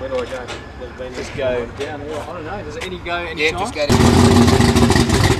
Where do I go? Just go down. I don't know. Does any go any Yeah, time? just go down.